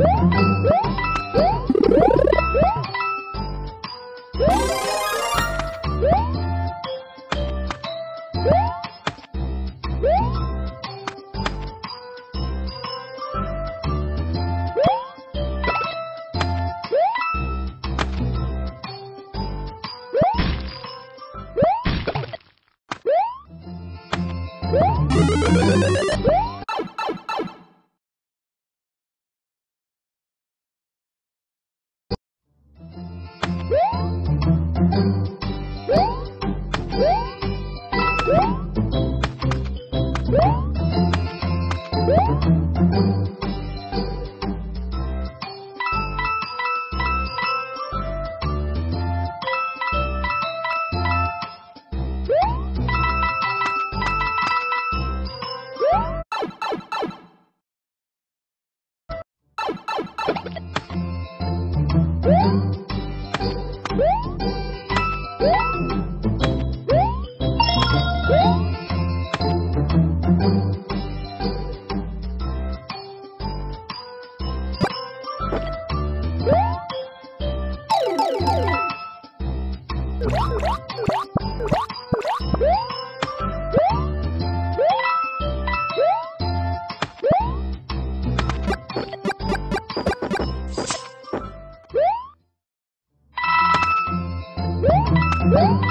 Woo! Música Woo!